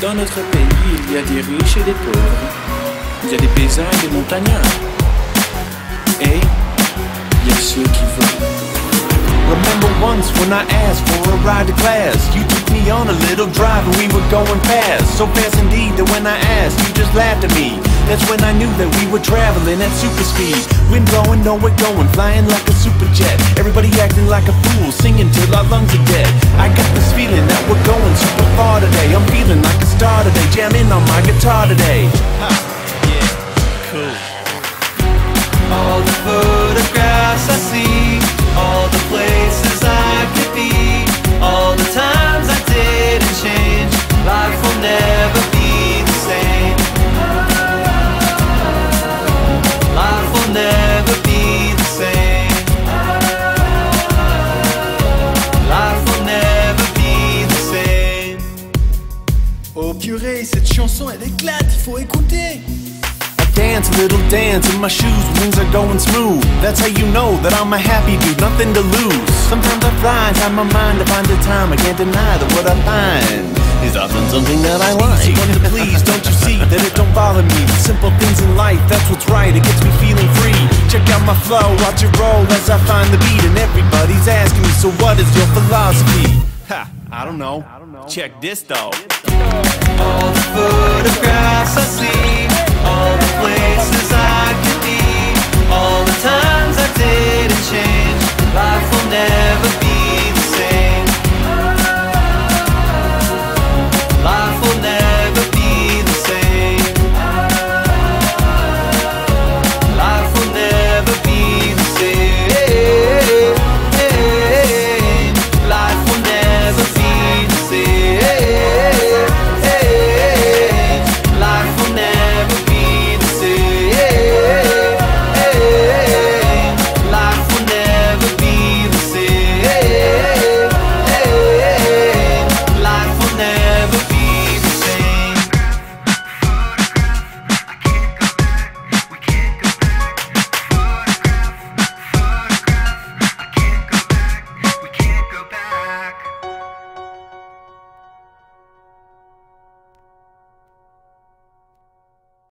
Dans notre pays, il y a des riches et des pauvres. Il y a des paysans et des montagnards. Et il y a ceux qui. Remember once when I asked for a ride to class You took me on a little drive and we were going fast So fast indeed that when I asked you just laughed at me that's when I knew that we were traveling at super speed Wind blowing, nowhere going, flying like a super jet. Everybody acting like a fool, singing till our lungs are dead. I got this feeling that we're going super far today. I'm feeling like a star today, jamming on my guitar today be the same Life will never be the same Oh purée, cette chanson elle éclate, il faut écouter dance, a little dance in my shoes, wings are going smooth. That's how you know that I'm a happy dude, nothing to lose. Sometimes I fly inside my mind to find the time. I can't deny that what I find is often something that I like. Easy one to please, don't you see that it don't bother me? Simple things in life, that's what's right. It gets me feeling free. Check out my flow, watch it roll as I find the beat, and everybody's asking me, so what is your philosophy? Ha, I don't know. Check this though. All the photographs I see,